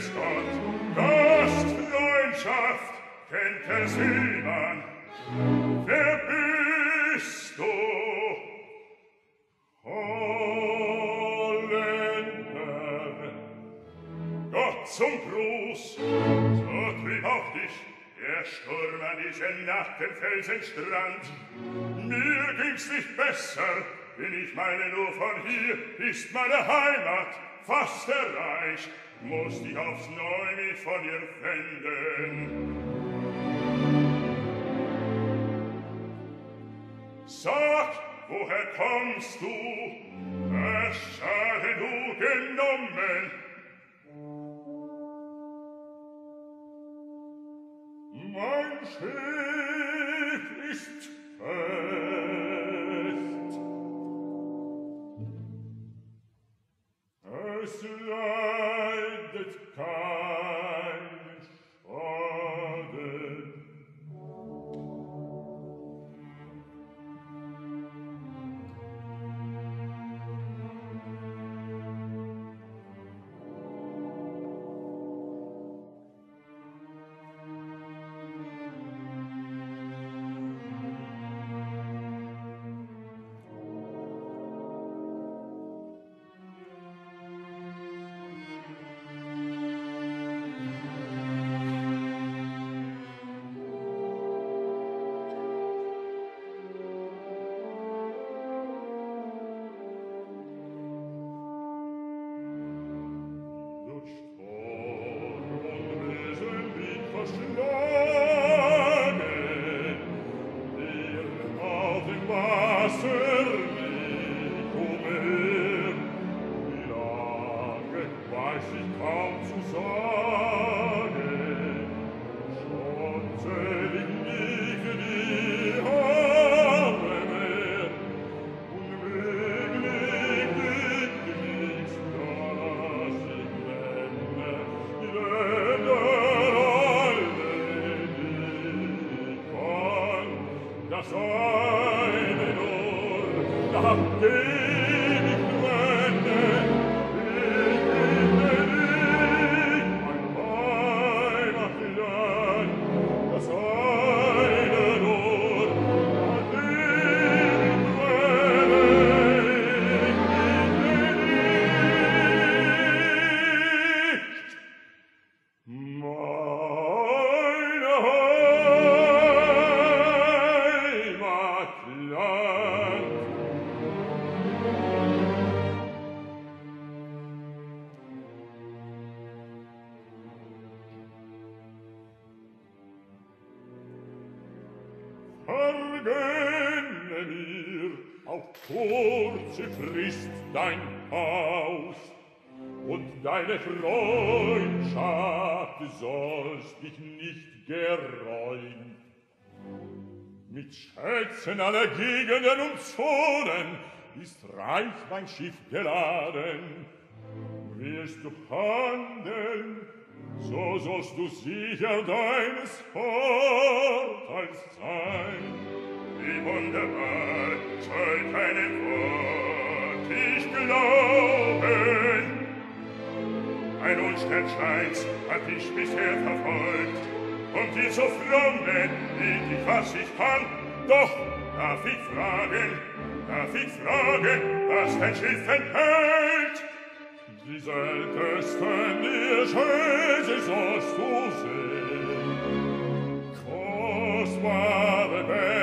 es Gott, Gastfreundschaft kennt es niemand. Wer bist du? Holländer, Gott zum Gruß, so trieb auch dich der Sturm an diesen Nacht den Felsenstrand. Mir ging's nicht besser, bin ich meine nur von hier, ist meine Heimat, fast erreicht muss die aufs Neue mich von ihr wenden. Sag, woher kommst du? Erschade du genommen. Mein Schiff ist Schurze frisst dein Haus und deine Freundschaft sollst dich nicht gereuen. Mit Schätzen aller Gegenden und Zonen ist reich mein Schiff geladen. Willst du handeln, so sollst du sicher deines Vorteils sein wie wunderbar soll keinem Wort ich glauben. Ein Unstern hat mich bisher verfolgt, um und die so frommen, die ich was ich kann, doch darf ich fragen, darf ich fragen, was dein Schiff enthält. Die seltenste mir Schöses aus zu sehen, kostbare Welt,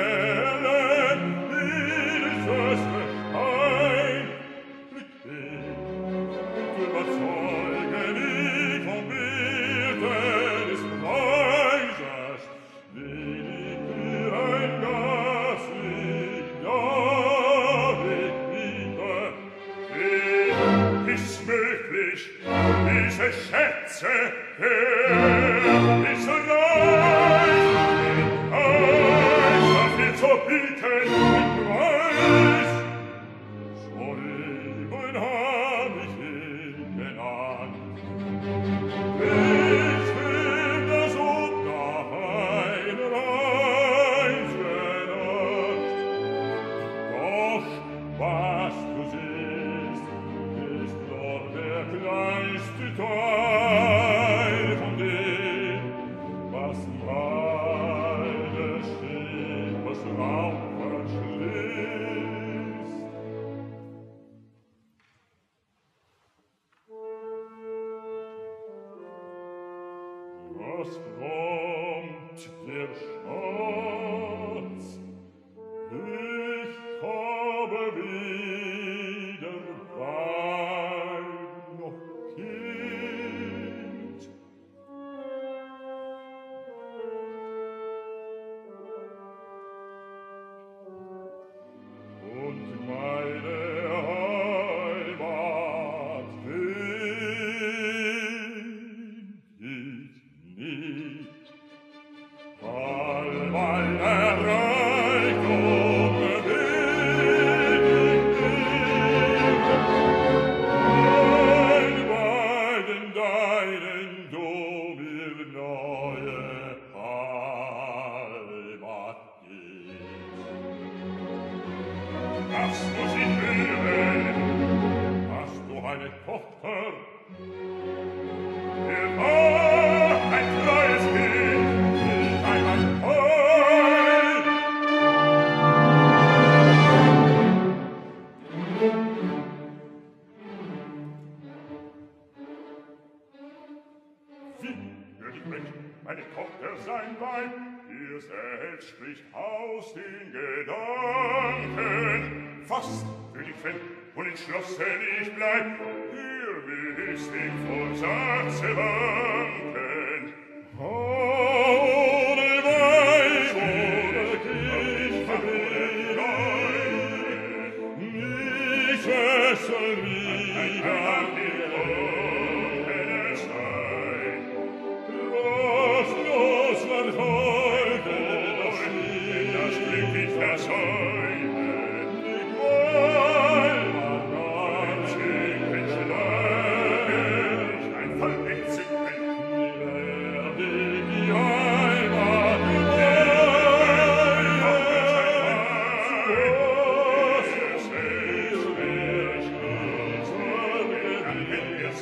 Tochter. Ihr war ein treues Kind, nicht einmal heul. Wie, würdet mich meine Tochter sein Weib, Ihr selbst spricht aus den Gedanken. Fast will ich fällt, unentschlossen ich bleib, ihr wisst vor Vorsatze wanken.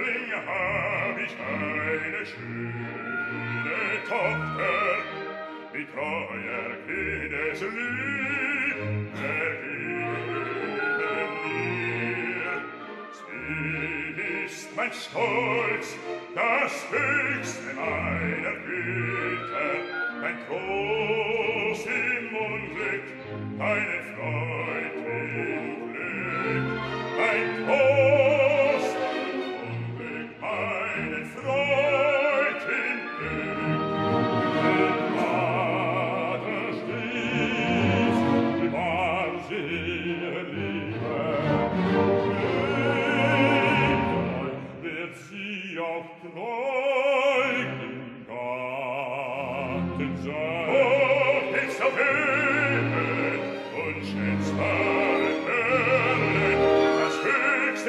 fremdling hab ich eine schöne Tochter, die treuer Kindes lieb ergeben mir. Sie ist mein Stolz, das höchste meiner Güte, mein Trost im Unglück, meine Freude,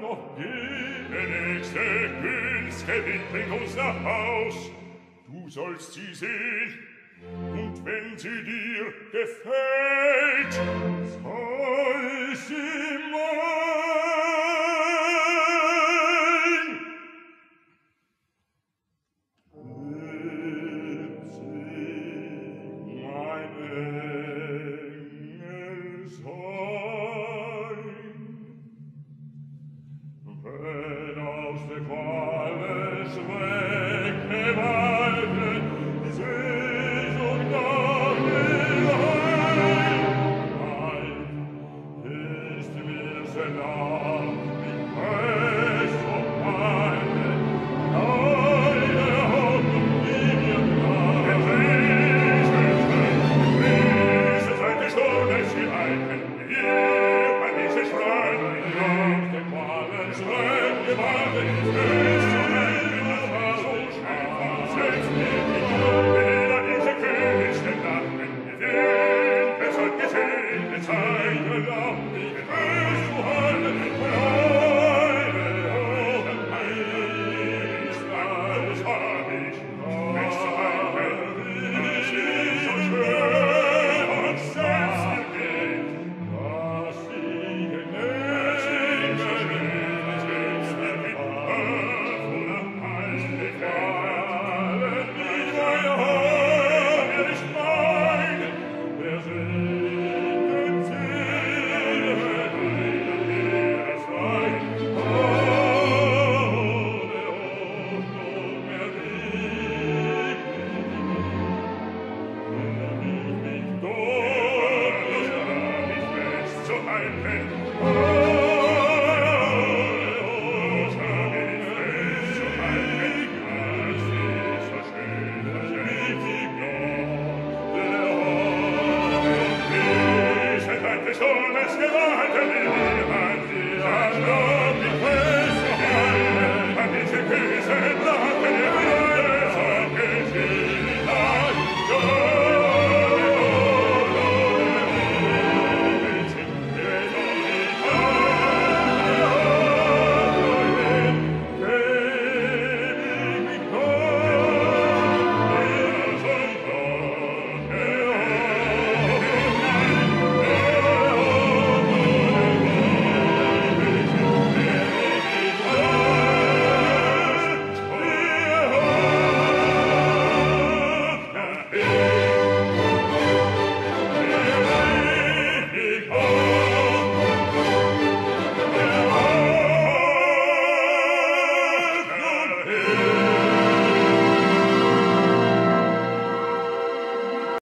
noch gehen. Der nächste Königsgewinn bringt uns nach Haus. Du sollst sie sehen, und wenn sie dir gefällt, soll sie mal